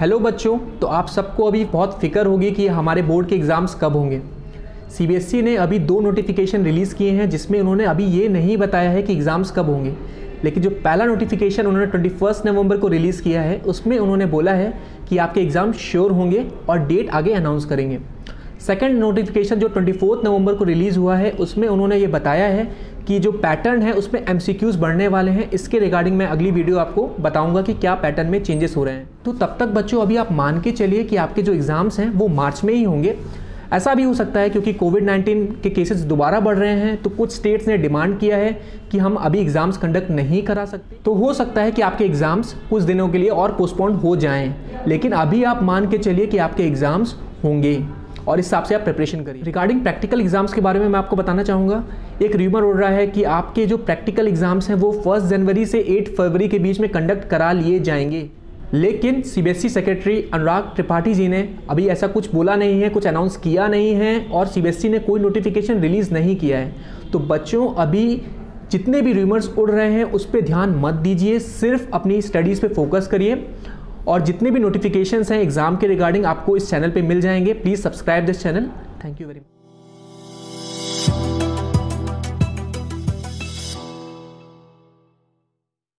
Hello बच्चों तो आप सबको अभी बहुत फ़िक्र होगी कि हमारे बोर्ड के एग्ज़ाम्स कब होंगे। सीबीएसई ने अभी दो नोटिफिकेशन रिलीज़ किए हैं, जिसमें उन्होंने अभी ये नहीं बताया है कि एग्ज़ाम्स कब होंगे। लेकिन जो पहला नोटिफिकेशन उन्होंने ट्वेंटी फ़र्स्ट नवंबर को रिलीज़ किया है, उसमें उन्होंने बोला है कि आपके एग्ज़ाम श्योर होंगे और डेट आगे अनाउंस करेंगे। सेकेंड नोटिफिकेशन जो ट्वेंटी नवंबर को रिलीज़ हुआ है, उसमें उन्होंने ये बताया है कि जो पैटर्न है, उसमें एम बढ़ने वाले हैं। इसके रिगार्डिंग मैं अगली वीडियो आपको बताऊँगा कि क्या पैटर्न में चेंजेस हो रहे हैं। तो तब तक बच्चों, अभी आप मान के चलिए कि आपके जो एग्ज़ाम्स हैं, वो मार्च में ही होंगे। ऐसा भी हो सकता है क्योंकि कोविड 19 के केसेस दोबारा बढ़ रहे हैं तो कुछ स्टेट्स ने डिमांड किया है कि हम अभी एग्ज़ाम्स कंडक्ट नहीं करा सकते। तो हो सकता है कि आपके एग्ज़ाम्स कुछ दिनों के लिए और पोस्टपोन हो जाएँ, लेकिन अभी आप मान के चलिए कि आपके एग्ज़ाम्स होंगे। और इस हिसाब से आप प्रिपरेशन करिए। रिगार्डिंग प्रैक्टिकल एग्ज़ाम्स के बारे में मैं आपको बताना चाहूँगा, एक र्यूमर उड़ रहा है कि आपके जो प्रैक्टिकल एग्ज़ाम्स हैं, वो फ़र्स्ट जनवरी से एट फरवरी के बीच में कंडक्ट करा लिए जाएँगे। लेकिन सीबीएसई सेक्रेटरी अनुराग त्रिपाठी जी ने अभी ऐसा कुछ बोला नहीं है, कुछ अनाउंस किया नहीं है और सीबीएसई ने कोई नोटिफिकेशन रिलीज़ नहीं किया है। तो बच्चों, अभी जितने भी र्यूमर्स उड़ रहे हैं, उस पर ध्यान मत दीजिए, सिर्फ़ अपनी स्टडीज़ पे फोकस करिए। और जितने भी नोटिफिकेशन हैं एग्ज़ाम के रिगार्डिंग आपको इस चैनल पर मिल जाएँगे। Please subscribe this channel thank you very much